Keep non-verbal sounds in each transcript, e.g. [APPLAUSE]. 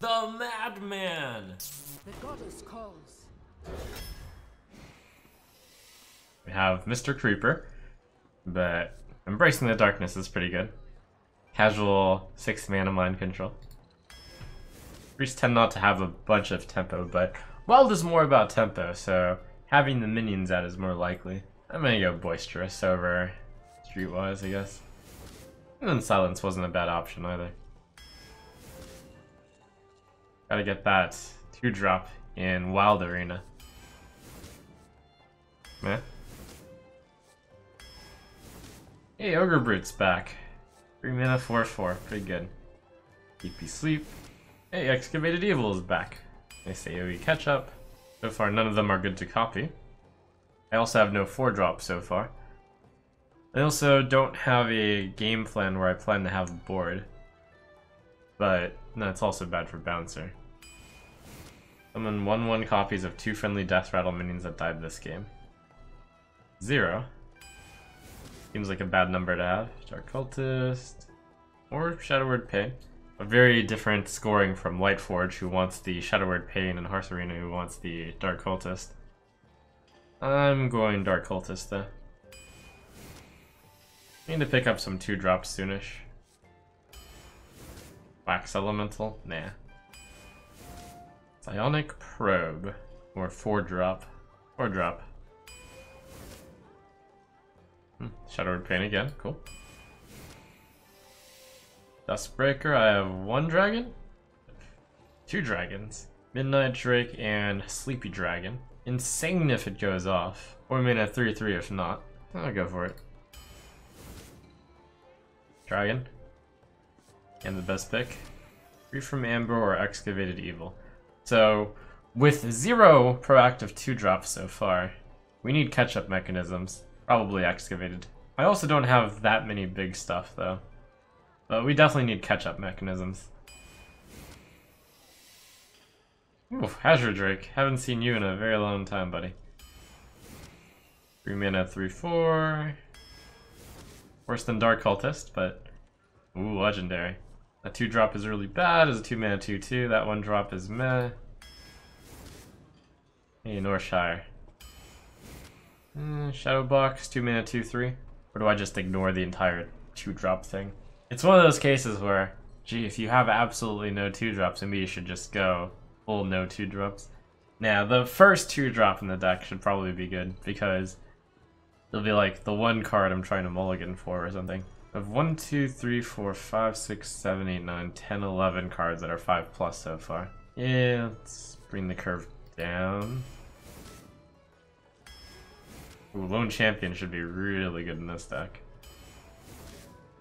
The madman! The goddess calls. We have Mr. Creeper, but Embracing the Darkness is pretty good. Casual 6 mana mind control. Priests tend not to have a bunch of tempo, but Wild is more about tempo, so having the minions out is more likely. I'm gonna go Boisterous over Streetwise, I guess. And then Silence wasn't a bad option either. Gotta get that 2-drop in Wild Arena. Meh. Hey, Ogre Brute's back. 3 mana, 4 4. Pretty good. DP Sleep. Hey, Excavated Evil is back. Nice AoE catch up. So far, none of them are good to copy. I also have no 4 drop so far. I also don't have a game plan where I plan to have a board. But that's also bad for Bouncer. Summon 1-1 copies of two friendly Death Rattle minions that died this game. Zero. Seems like a bad number to have. Dark Cultist. Or Shadow Word Pain. A very different scoring from Lightforge, who wants the Shadow Word Pain, and HearthArena, who wants the Dark Cultist. I'm going Dark Cultist, though. Need to pick up some 2-drops soonish. Wax Elemental? Nah. Psionic Probe. Or 4-drop. 4-drop. Hmm. Shadow Word Pain again, cool. Duskbreaker, I have one dragon? Two dragons. Midnight Drake and Sleepy Dragon. Insane if it goes off. Or mana 3-3 if not. I'll go for it. Dragon. And the best pick. Free from Amber or Excavated Evil. So, with zero proactive 2-drops so far, we need catch-up mechanisms. Probably excavated. I also don't have that many big stuff, though. But we definitely need catch-up mechanisms. Ooh, Hazard Drake. Haven't seen you in a very long time, buddy. 3 mana, 3 4. Worse than Dark Cultist, but. Ooh, legendary. A 2 drop is really bad, as a 2 mana 2 2. That 1 drop is meh. Hey, Northshire. Mm, Shadow Box, 2 mana, 2 3. Or do I just ignore the entire 2 drop thing? It's one of those cases where, gee, if you have absolutely no 2 drops, maybe you should just go full no 2 drops. Now, the first 2 drop in the deck should probably be good because it'll be like the one card I'm trying to mulligan for or something. I have 1, 2, 3, 4, 5, 6, 7, 8, 9, 10, 11 cards that are 5 plus so far. Yeah, let's bring the curve down. Ooh, Lone Champion should be really good in this deck.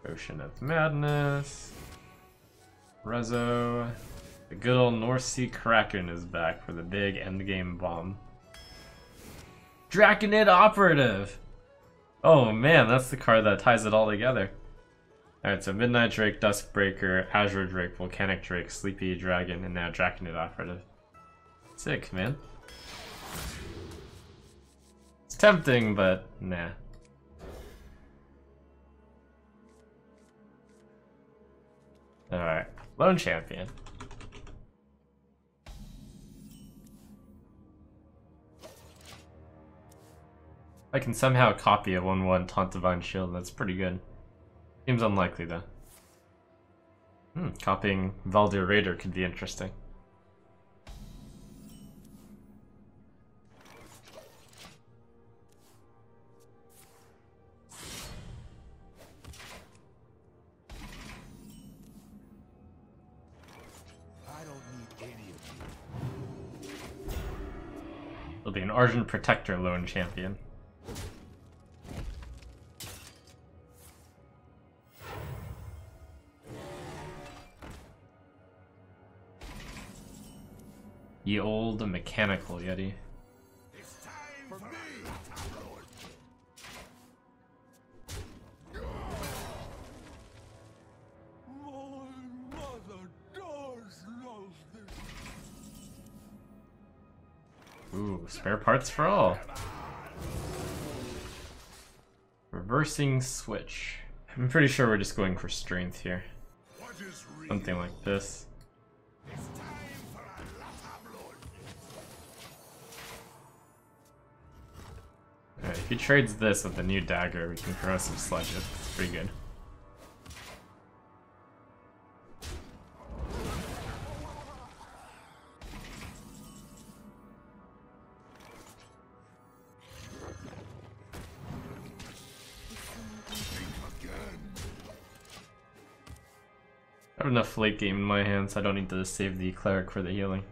Ocean of Madness. Rezo. The good old North Sea Kraken is back for the big endgame bomb. Draconid Operative! Oh man, that's the card that ties it all together. Alright, so Midnight Drake, Duskbreaker, Azure Drake, Volcanic Drake, Sleepy Dragon, and now Draconid Operative. Sick, man It's tempting, but nah. Alright, Lone Champion. I can somehow copy a 1-1 Taunt Divine Shield, that's pretty good. Seems unlikely though. Hmm, copying Valdir Raider could be interesting. It'll be an Argent Protector lone champion. Ye old mechanical Yeti. Ooh, spare parts for all. Reversing switch. I'm pretty sure we're just going for strength here. Something like this. He trades this with the new dagger, we can corrosive sludge it. It's pretty good. I have enough late game in my hands, I don't need to save the cleric for the healing.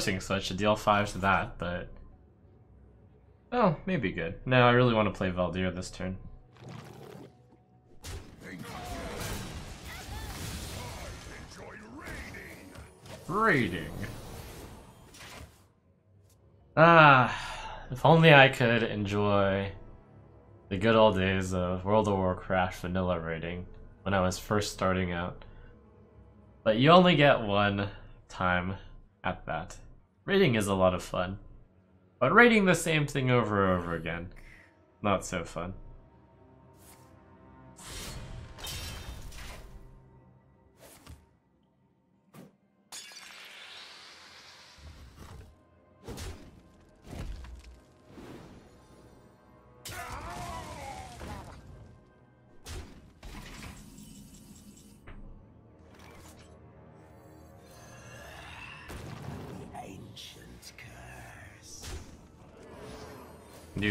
Reversing switch to deal 5 to that, but... Oh, maybe good. No, I really want to play Valdir this turn. Raiding. Ah, if only I could enjoy the good old days of World of Warcraft vanilla raiding when I was first starting out. But you only get one time at that. Raiding is a lot of fun. But raiding the same thing over and over again, not so fun.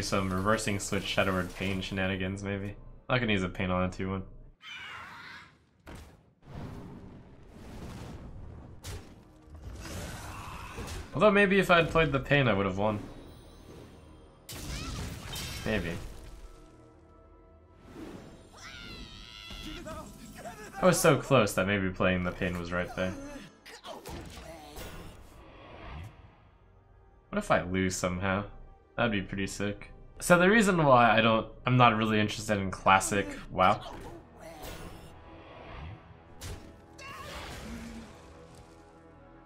Some reversing switch Shadow Word Pain shenanigans, maybe. I can use a Pain on a 2-1. Although maybe if I had played the Pain, I would have won. Maybe. I was so close that maybe playing the Pain was right there. What if I lose somehow? That'd be pretty sick. So the reason why I don't, I'm not really interested in classic WoW.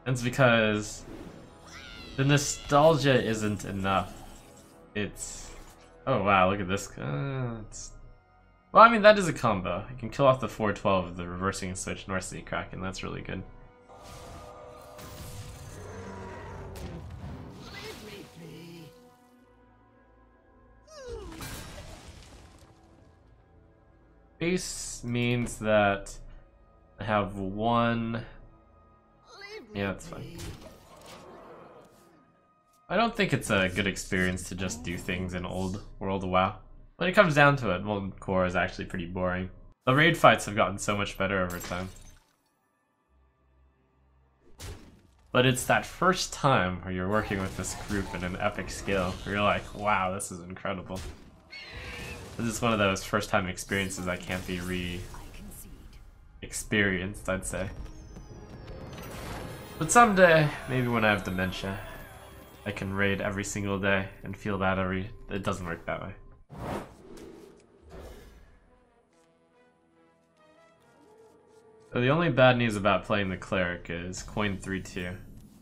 It's because the nostalgia isn't enough. It's, oh wow, look at this. Uh, well, I mean, that is a combo. I can kill off the 412 with the reversing switch North Sea Kraken. That's really good. Means that I have one... Yeah, that's fine. I don't think it's a good experience to just do things in old World WoW. When it comes down to it, Molten Core is actually pretty boring. The raid fights have gotten so much better over time. But it's that first time where you're working with this group in an epic scale, where you're like, wow, this is incredible. This is one of those first time experiences that can't be re experienced, I'd say. But someday, maybe when I have dementia, I can raid every single day and feel that every it doesn't work that way. So the only bad news about playing the cleric is coin 3-2.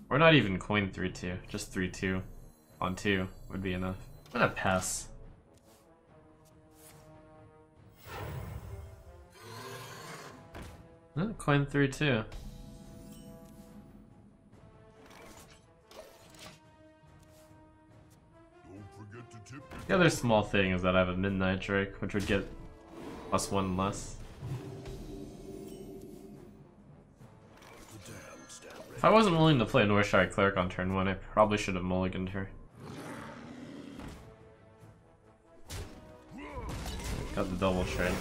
Or not even coin 3-2, just 3-2 on 2 would be enough. I'm gonna pass. Oh, coin three too. The other small thing is that I have a Midnight Drake, which would get plus one less. If I wasn't willing to play Northshire Cleric on turn one, I probably should have mulliganed her. Got the double shred.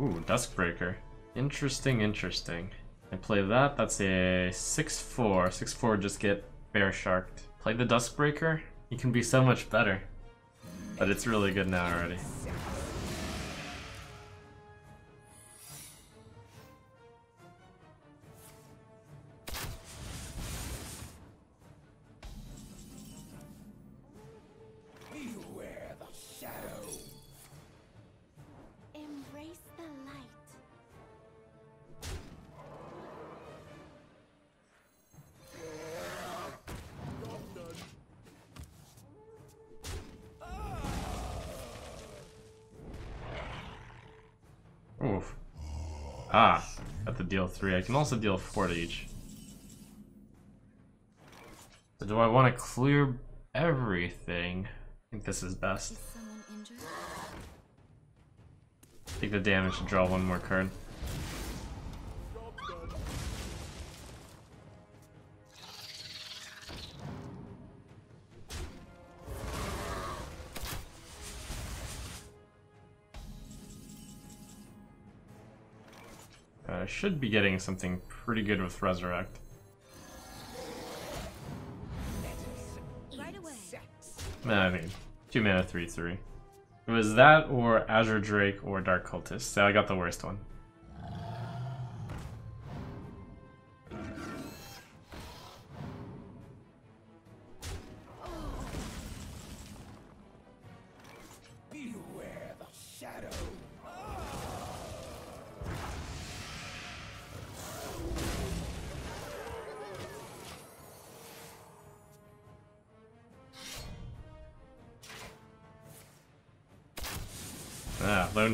Ooh, Duskbreaker. Interesting, interesting. I play that, that's a 6-4. 6-4 just get Bear Sharked. Play the Duskbreaker, you can be so much better. But it's really good now already. Ah, at the deal three. I can also deal four to each. So do I want to clear everything? I think this is best. Take the damage to draw one more card. Should be getting something pretty good with Resurrect. Right. I mean, 2 mana, 3 3. It was that or Azure Drake or Dark Cultist, so I got the worst one.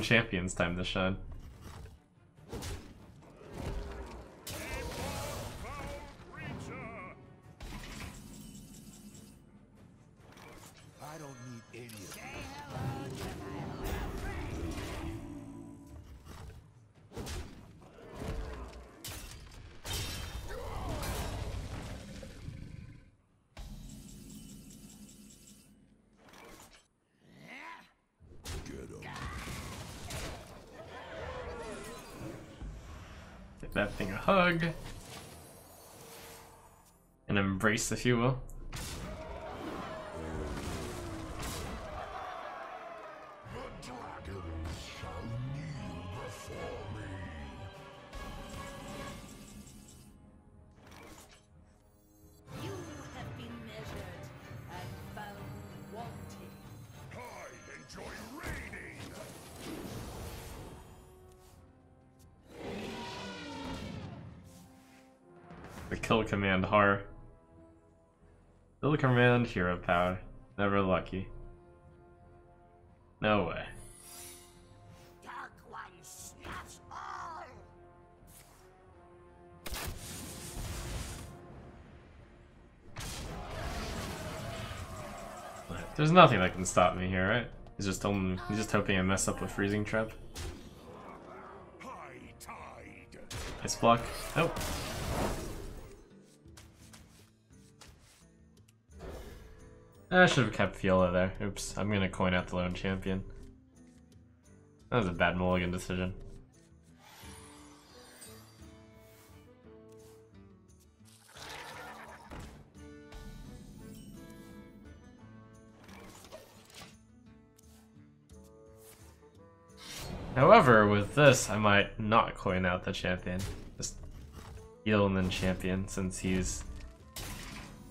Champion's time to shine. That thing a hug. An embrace, if you will. Hero power. Never lucky. No way. There's nothing that can stop me here, right? He's just hoping, he's just hoping I mess up with freezing trap. Ice block. Oh. I should have kept Fiola there. Oops, I'm gonna coin out the lone champion. That was a bad mulligan decision. However, with this, I might not coin out the champion. Just then champion, since he's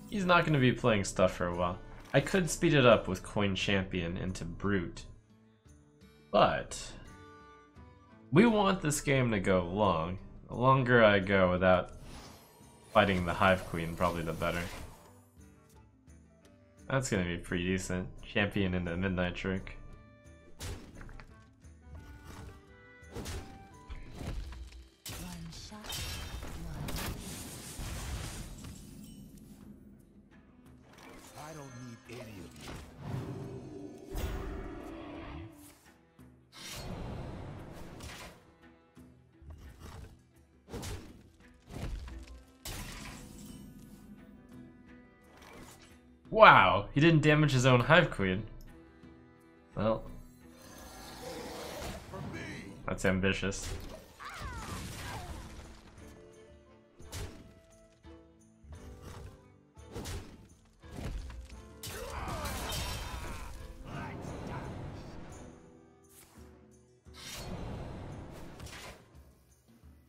he's not going to be playing stuff for a while. I could speed it up with coin champion into brute, but we want this game to go long. The longer I go without fighting the hive queen, probably the better. That's gonna be pretty decent. Champion into midnight trick. Wow, he didn't damage his own hive queen. Well, that's ambitious.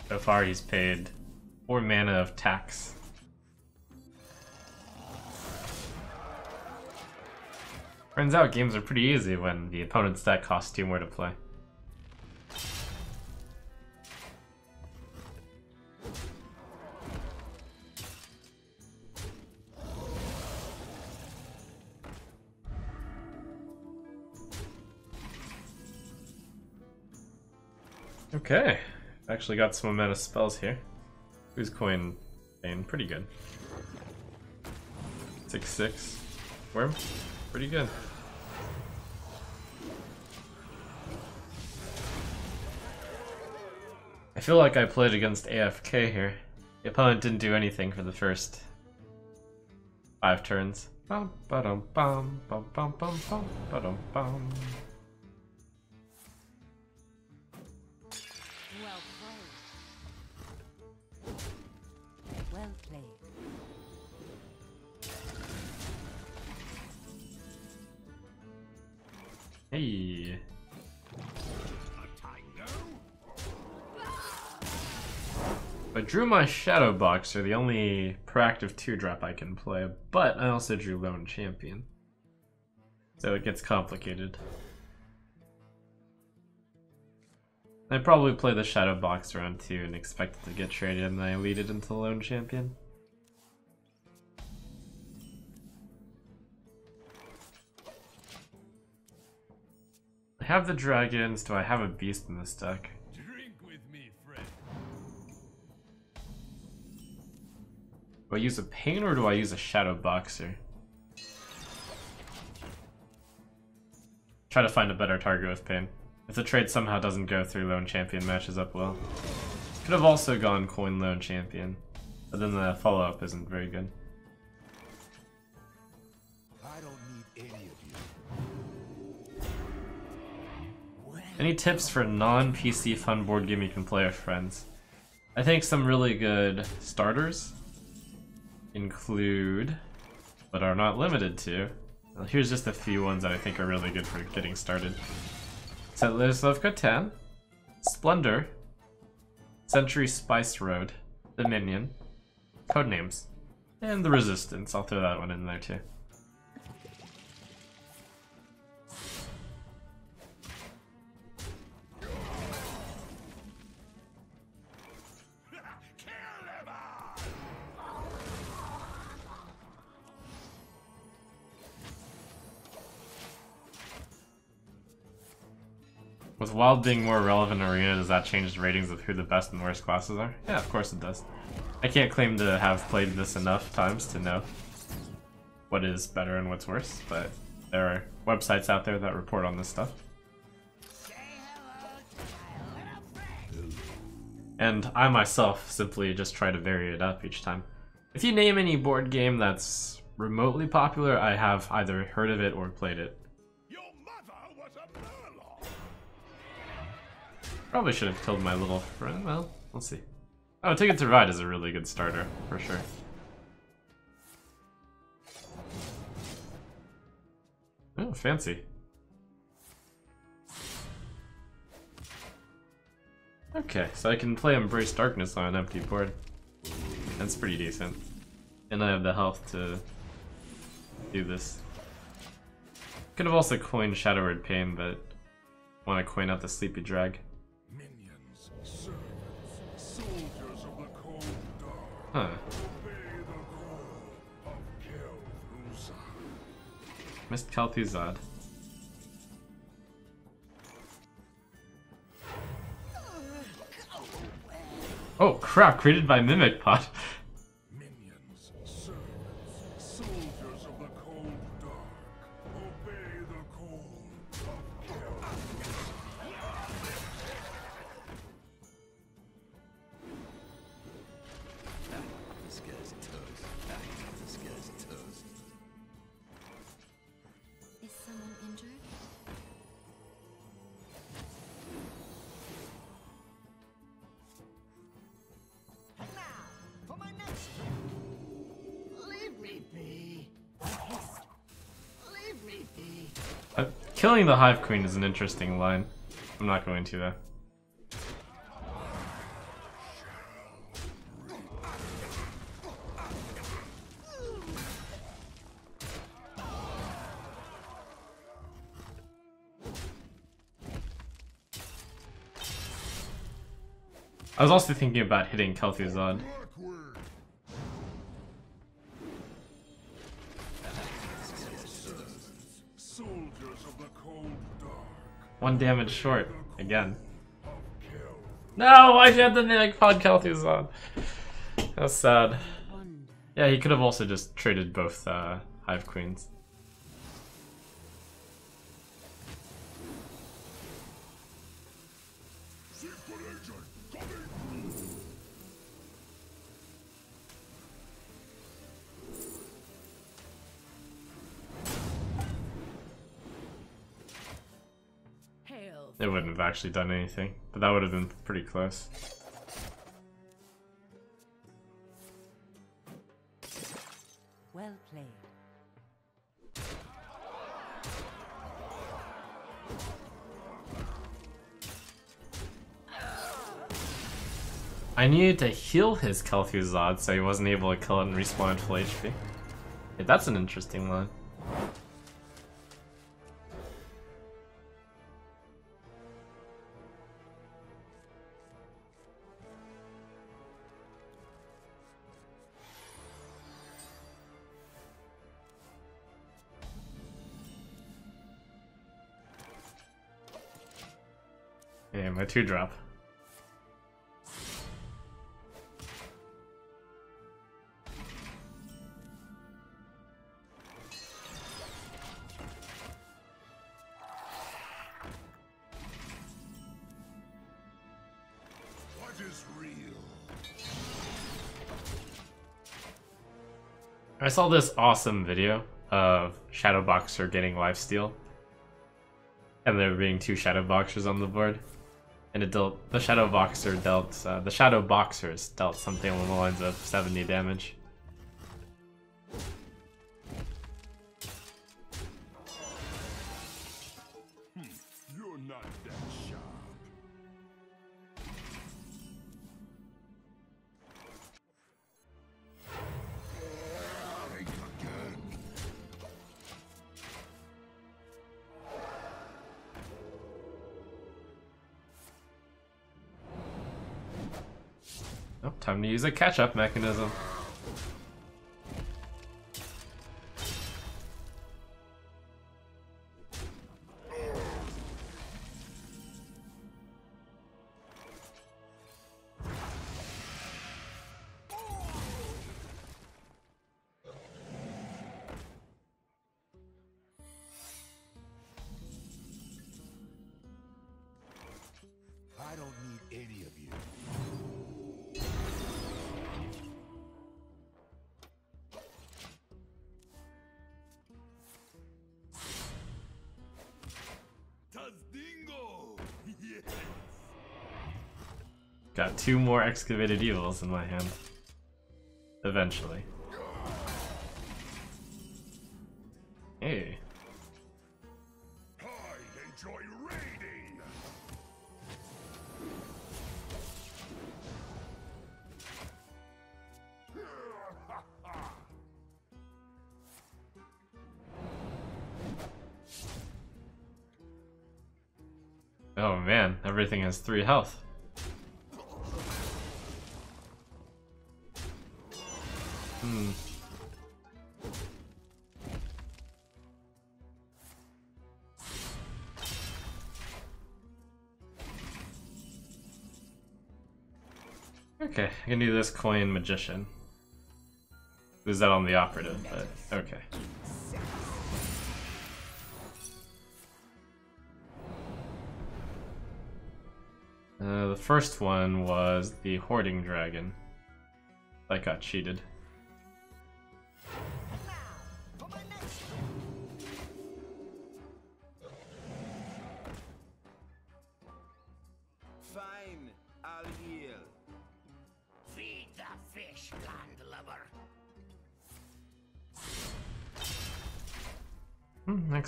So far, he's paid four mana of tax. Turns out games are pretty easy when the opponent's deck costs two more to play. Okay, Actually got some amount of spells here. Who's coin Bane? Pretty good. 6 6. Worm? Pretty good. I feel like I played against AFK here. The opponent didn't do anything for the first five turns. Bum, ba-dum, bum, bum, bum, bum, bum, ba-dum, bum. I drew my Shadow Boxer, the only proactive 2 drop I can play, but I also drew Lone Champion. So it gets complicated. I probably play the Shadow Boxer on 2 and expect it to get traded and I lead it into Lone Champion. I have the dragons, do I have a beast in this deck? Do I use a pain or do I use a shadow boxer? Try to find a better target with pain. If the trade somehow doesn't go through lone champion matches up well. Could have also gone coin lone champion, but then the follow-up isn't very good. I don't need any of you. Any tips for non-PC fun board game you can play with friends? I think some really good starters include, but are not limited to. Well, here's just a few ones that I think are really good for getting started. Settlers of Catan, Splendor, Century Spice Road, Dominion, Codenames, and The Resistance. I'll throw that one in there too. With Wild being more relevant in Arena, does that change the ratings of who the best and worst classes are? Yeah, of course it does. I can't claim to have played this enough times to know what is better and what's worse, but there are websites out there that report on this stuff. And I myself simply just try to vary it up each time. If you name any board game that's remotely popular, I have either heard of it or played it. Probably should have killed my little friend. Well, we'll see. Oh, Ticket to Ride is a really good starter, for sure. Oh, fancy. Okay, so I can play Embrace Darkness on an empty board. That's pretty decent. And I have the health to do this. Could have also coined Shadow Word Pain, but want to coin out the Sleepy Drag. Huh. Missed Kel'Thuzad. Oh crap, created by Mimic Pod. [LAUGHS] killing the Hive Queen is an interesting line. I'm not going to though. I was also thinking about hitting Kel'Thuzad. One damage short, again. No, I had the mimic pod on? That's sad. Yeah, he could have also just traded both uh, Hive Queens. Actually done anything, but that would have been pretty close. Well played. I needed to heal his Kel'Thuzad so he wasn't able to kill it and respawn at full HP. Yeah, that's an interesting line. Two drop. What is real? I saw this awesome video of Shadowboxer getting lifesteal. And there being two Shadowboxers on the board. And it dealt the Shadowboxer dealt uh, the Shadowboxers dealt something along the lines of 70 damage. Use a catch-up mechanism. Got two more excavated evils in my hand. Eventually. Hey. Oh man, everything has three health. Okay, I can do this coin magician. Lose that on the operative, but okay. Uh, the first one was the Hoarding Dragon. That got cheated.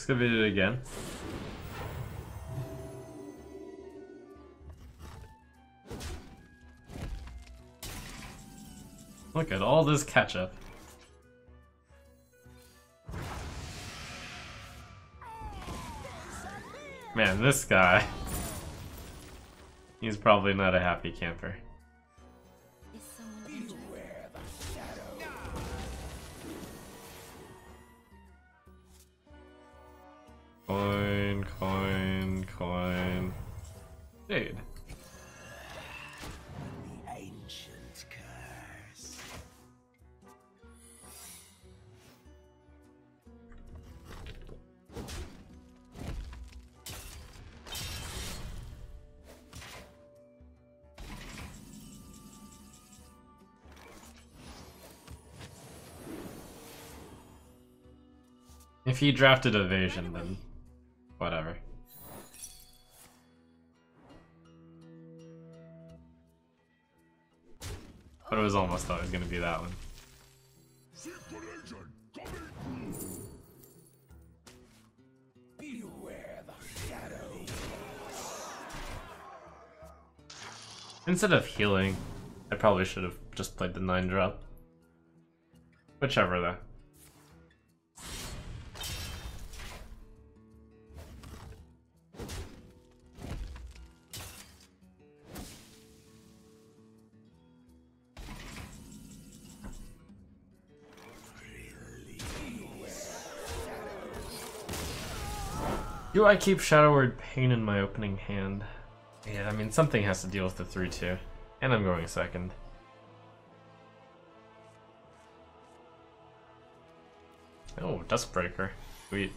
Excavated again. Look at all this ketchup. Man, this guy. [LAUGHS] He's probably not a happy camper. If he drafted evasion, then whatever. But it was almost always gonna be that one. Circulation coming through. Beware the shadow. Instead of healing, I probably should have just played the 9 drop. Whichever though. I keep Shadow Word Pain in my opening hand? Yeah, I mean, something has to deal with the 3-2. And I'm going second. Oh, Duskbreaker. Sweet.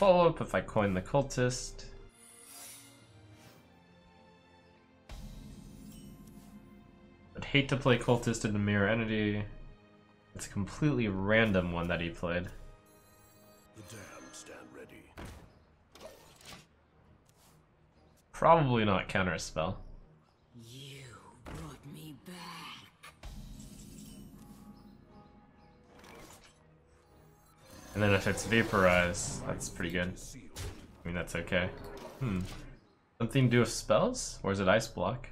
Follow-up if I coin the cultist. I'd hate to play cultist in the mirror entity. It's a completely random one that he played. The damned stand ready. Probably not counter spell. And then if it's vaporize, that's pretty good. I mean, that's okay. Hmm. Something to do with spells? Or is it ice block?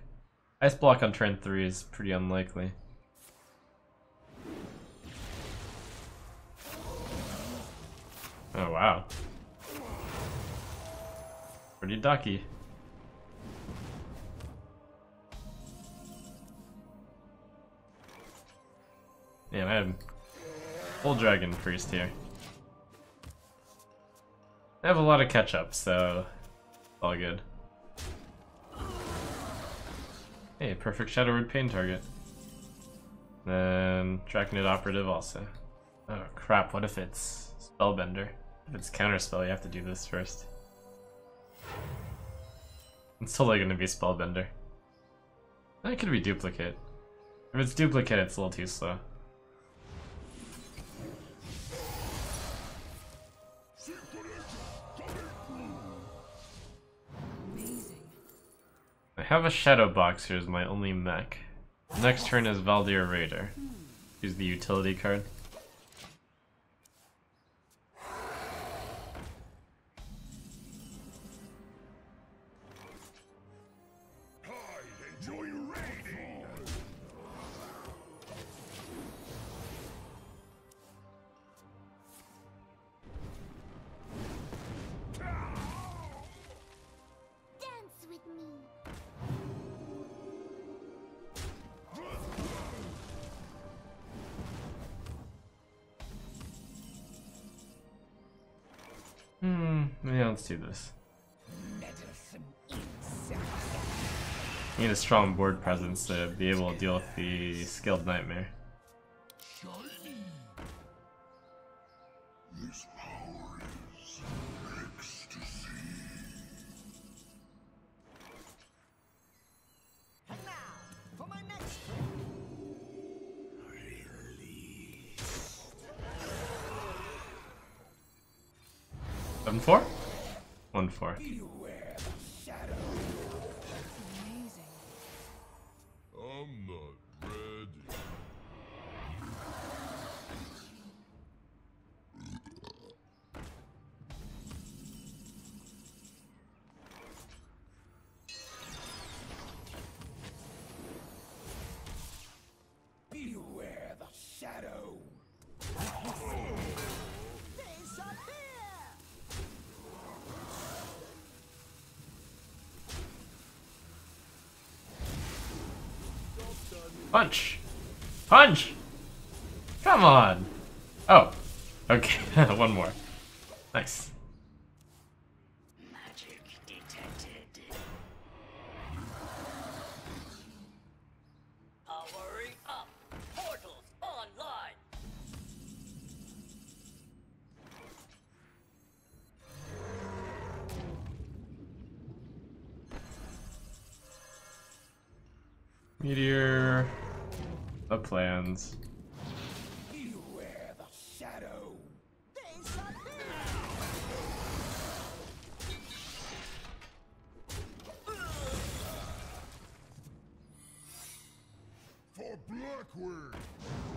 Ice block on turn 3 is pretty unlikely. Oh wow. Pretty ducky. Yeah, I have full dragon priest here. I have a lot of catch up, so all good. Hey, perfect Shadow Word Pain target. Then Draconid Operative also. Oh crap, what if it's Spellbender? If it's Counterspell, you have to do this first. It's totally gonna be Spellbender. That could be Duplicate. If it's Duplicate, it's a little too slow. Have a Shadow Box here as my only mech. Next turn is Valdir Raider. Use the utility card. Yeah, let's do this. Insect. Need a strong board presence to be able to deal with the Skilled Nightmare. One Punch! Punch! Come on! Oh. Okay, [LAUGHS] one more. Nice. Blackwing!